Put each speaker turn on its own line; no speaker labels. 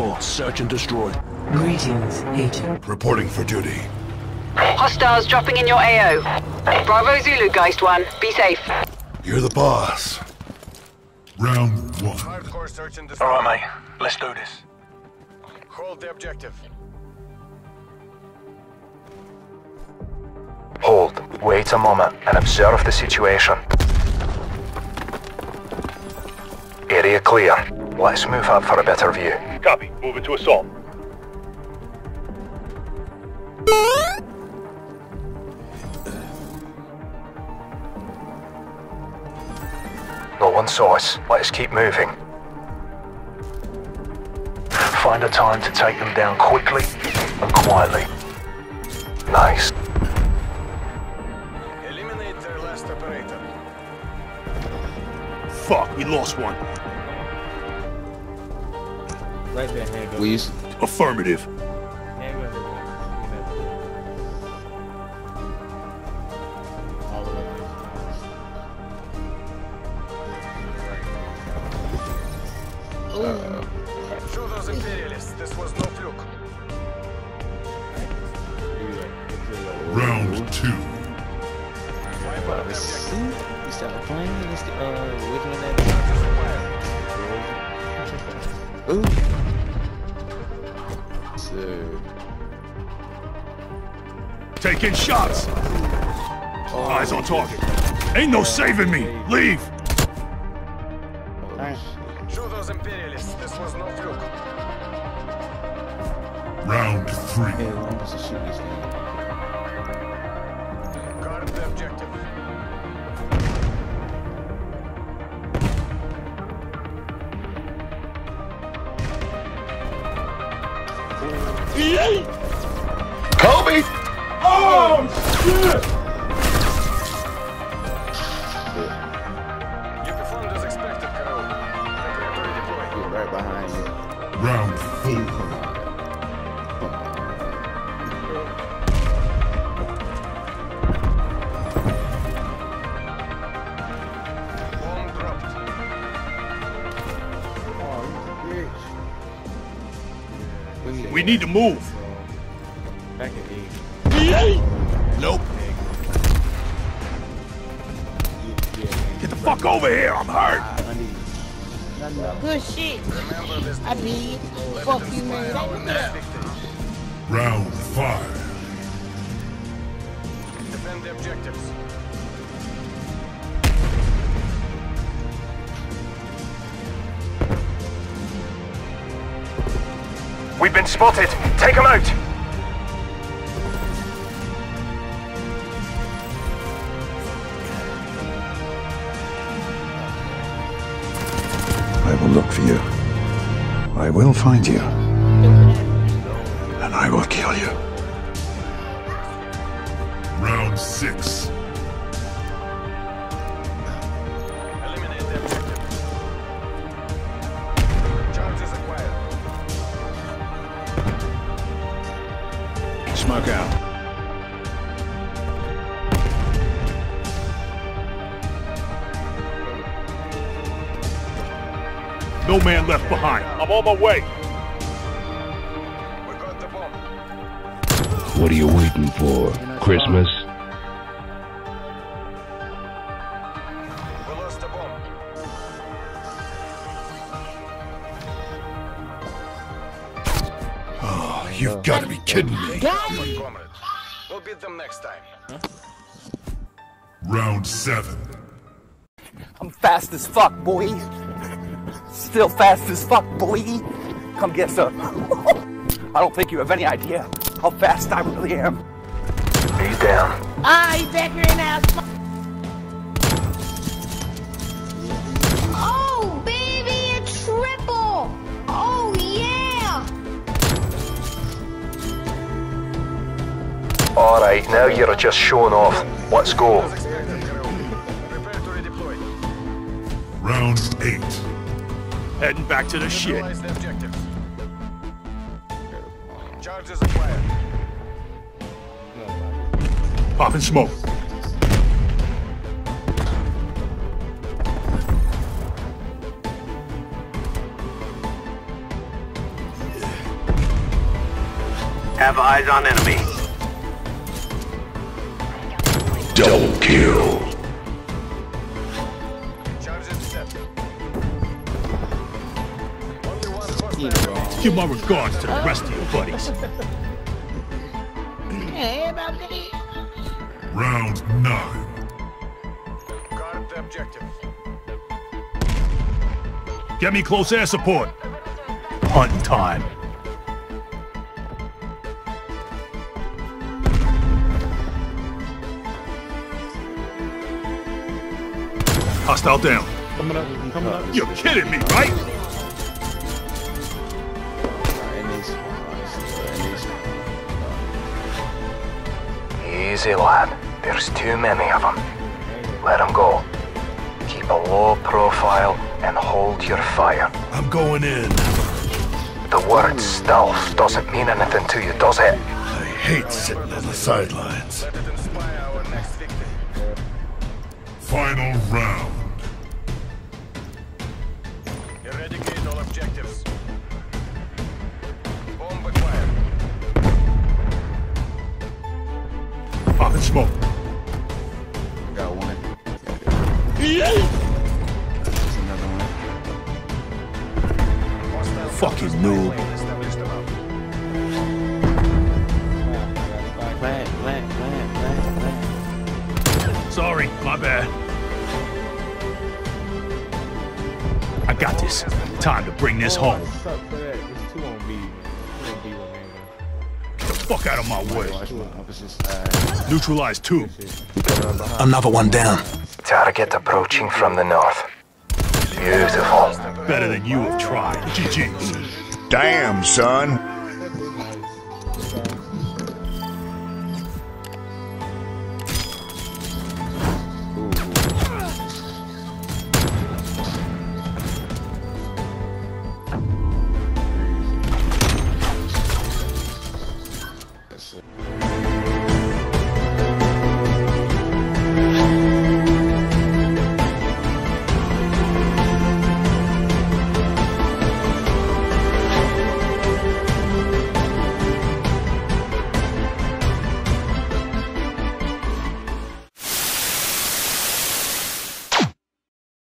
call. Search and destroy.
Greetings, Agent.
Reporting for duty.
Hostiles dropping in your AO. Bravo Zulu, Geist 1. Be safe.
You're the boss. Round one.
Hardcore search and destroy.
All right, mate. Let's do this.
Hold the objective.
Hold. Wait a moment and observe the situation. Area clear. Let's move up for a better view.
Copy. Moving to assault.
No one saw us. Let's keep moving.
Find a time to take them down quickly and quietly.
Nice.
Eliminate their last operator.
Fuck, we lost one.
Right there, hand go.
We used
Affirmative.
Hand. All the way to
Show those imperialists this was no fluke.
Round two.
Wipe out the
Let's
objective.
see. We started playing. Let's get, uh, which one that Ooh. So,
Taking shots. Eyes on target. Ain't no saving me. Leave.
Show those imperialists this was no fluke.
Round three.
hey,
Kobe!
Oh, you
We need to move.
back at eight.
Nope. Get the fuck over here. I'm hurt.
Good shit.
Remember this
I did. Fuck you, man. Look at that.
Round five.
Defend the objectives.
We've been spotted. Take them out.
I will look for you. I will find you. And I will kill you. Round six.
Smoke out. No man left behind. I'm on my way.
We got the bomb.
What are you waiting for? Christmas?
You've got to be kidding me.
Got me.
Comrade. We'll beat them next time.
Round seven.
I'm fast as fuck, boy. Still fast as fuck, boy. Come get some. I don't think you have any idea how fast I really am.
He's down.
Ah, he's back here now.
All right, now you're just showing off. Let's go.
As expected, Karol. Prepare to redeploy.
Round eight.
Heading back to the shit.
Neutralize the objectives. Charges acquired.
Popping smoke.
have eyes on enemy.
Kill.
Give my regards to the rest of your buddies. Round nine.
Guard the objective.
Get me close air support. Hunting time. Hostile down.
Coming up, coming up.
You're kidding me, right?
And these, and these.
Easy, lad. There's too many of them. Let them go. Keep a low profile and hold your fire.
I'm going in.
The word stealth doesn't mean anything to you, does it?
I hate sitting on the sidelines.
Let it inspire our next victim.
Final round. Smoke.
Got one. Another one.
Fucking noob. Sorry, my bad. I got this. Time to bring this home. Fuck out of my way.
Watch my.
Neutralize two.
Another one down.
Target approaching from the north. Beautiful.
Better than you have tried. GG's.
Damn, son.